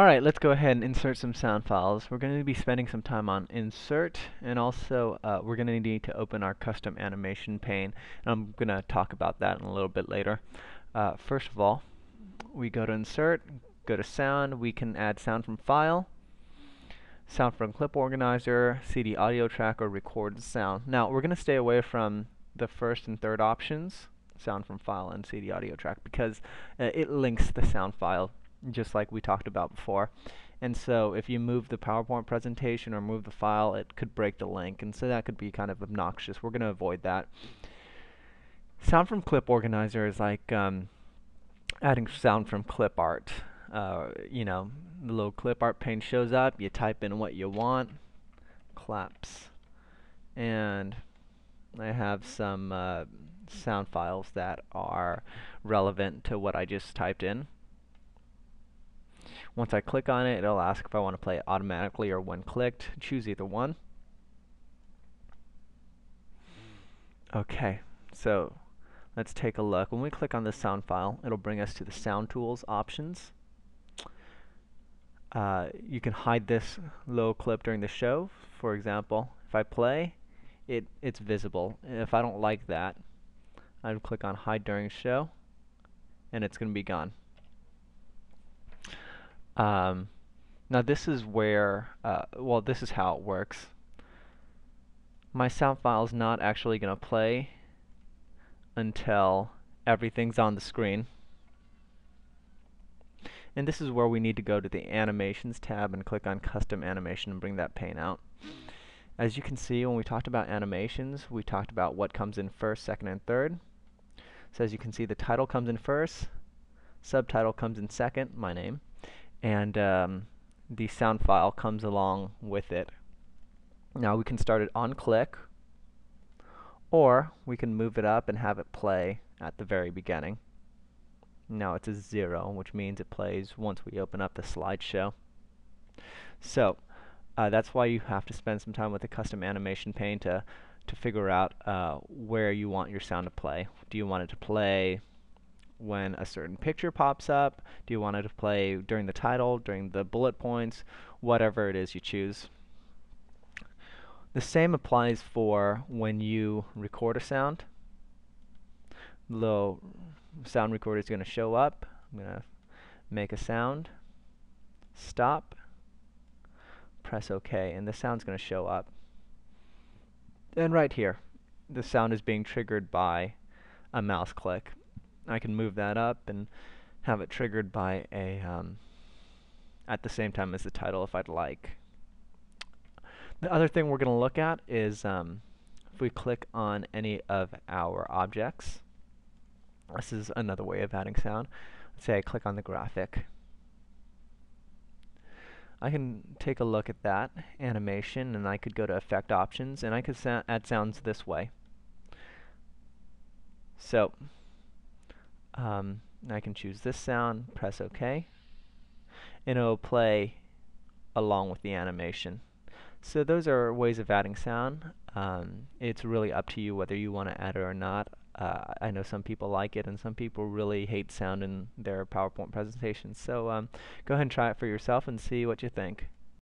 Alright, let's go ahead and insert some sound files. We're going to be spending some time on insert and also uh, we're going to need to open our custom animation pane. And I'm going to talk about that in a little bit later. Uh, first of all, we go to insert, go to sound, we can add sound from file, sound from clip organizer, CD audio track, or record sound. Now we're going to stay away from the first and third options, sound from file and CD audio track, because uh, it links the sound file just like we talked about before. And so if you move the PowerPoint presentation or move the file, it could break the link. And so that could be kind of obnoxious. We're going to avoid that. Sound from Clip Organizer is like um, adding sound from clip art. Uh, you know, the little clip art pane shows up, you type in what you want, claps. And I have some uh, sound files that are relevant to what I just typed in. Once I click on it, it'll ask if I want to play it automatically or when clicked. Choose either one. Okay, so let's take a look. When we click on the sound file, it'll bring us to the Sound Tools options. Uh, you can hide this low clip during the show. For example, if I play, it it's visible. If I don't like that, I would click on Hide During Show, and it's going to be gone. Um, now this is where, uh, well this is how it works. My sound file is not actually going to play until everything's on the screen. And this is where we need to go to the Animations tab and click on Custom Animation and bring that pane out. As you can see, when we talked about animations, we talked about what comes in first, second, and third. So as you can see, the title comes in first, subtitle comes in second, my name, and um, the sound file comes along with it. Now we can start it on click, or we can move it up and have it play at the very beginning. Now it's a zero, which means it plays once we open up the slideshow. So uh, that's why you have to spend some time with the custom animation pane to to figure out uh, where you want your sound to play. Do you want it to play when a certain picture pops up? Do you want it to play during the title, during the bullet points, whatever it is you choose? The same applies for when you record a sound. The little sound recorder is going to show up. I'm going to make a sound, stop, press OK, and the sound's going to show up. And right here, the sound is being triggered by a mouse click. I can move that up and have it triggered by a um, at the same time as the title if I'd like. The other thing we're going to look at is um, if we click on any of our objects, this is another way of adding sound. Let's say I click on the graphic. I can take a look at that animation and I could go to effect options and I could add sounds this way. So um, I can choose this sound, press OK, and it will play along with the animation. So those are ways of adding sound. Um, it's really up to you whether you want to add it or not. Uh, I know some people like it and some people really hate sound in their PowerPoint presentations. So um, go ahead and try it for yourself and see what you think.